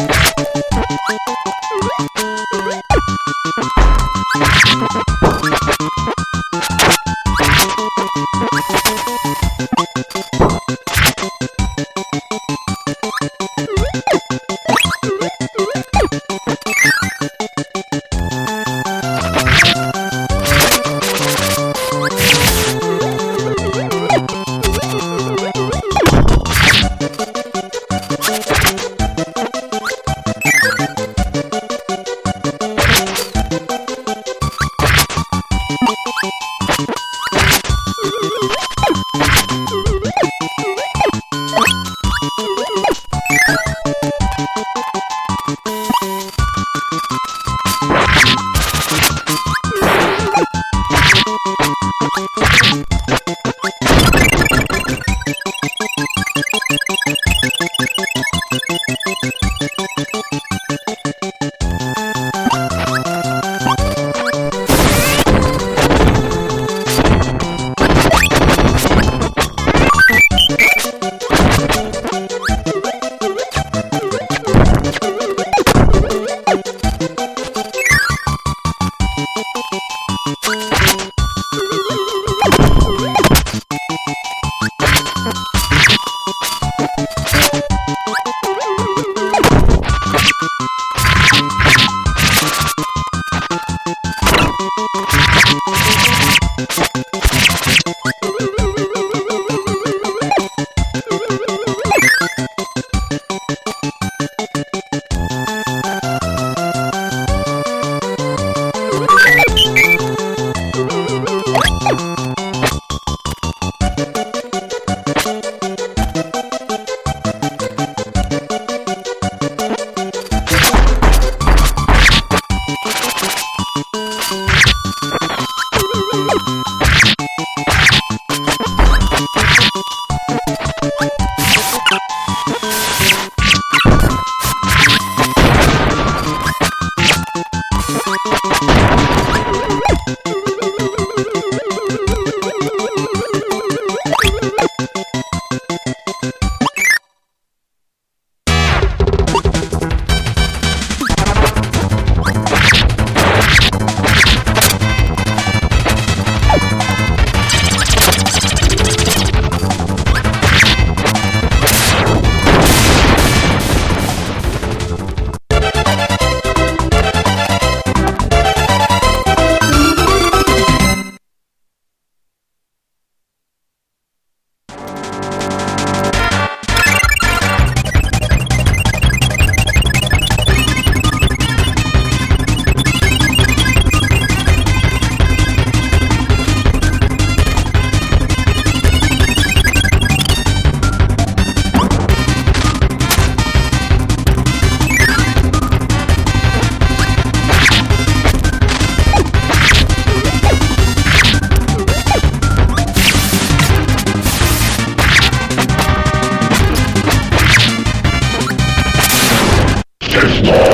you Justice!